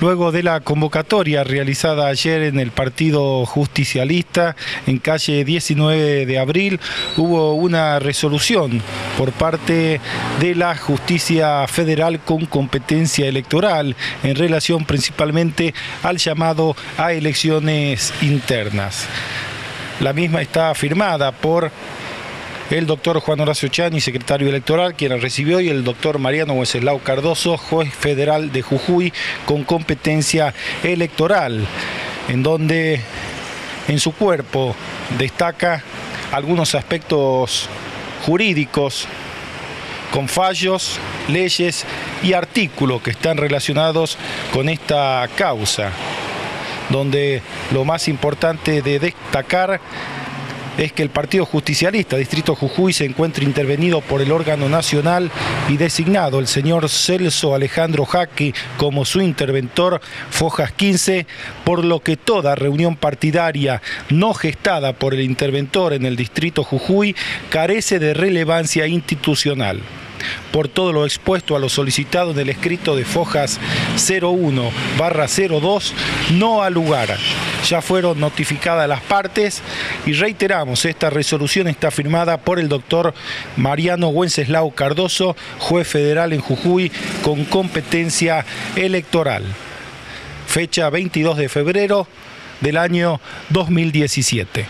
Luego de la convocatoria realizada ayer en el Partido Justicialista en calle 19 de abril, hubo una resolución por parte de la Justicia Federal con competencia electoral en relación principalmente al llamado a elecciones internas. La misma está firmada por el doctor Juan Horacio Chani, secretario electoral, quien recibió, y el doctor Mariano Wenceslao Cardoso, juez federal de Jujuy, con competencia electoral, en donde en su cuerpo destaca algunos aspectos jurídicos con fallos, leyes y artículos que están relacionados con esta causa, donde lo más importante de destacar es que el Partido Justicialista Distrito Jujuy se encuentra intervenido por el órgano nacional y designado el señor Celso Alejandro Jaque como su interventor Fojas 15, por lo que toda reunión partidaria no gestada por el interventor en el Distrito Jujuy carece de relevancia institucional por todo lo expuesto a lo solicitado en el escrito de Fojas 01 barra 02 no ha lugar. Ya fueron notificadas las partes y reiteramos, esta resolución está firmada por el doctor Mariano Wenceslao Cardoso, juez federal en Jujuy con competencia electoral. Fecha 22 de febrero del año 2017.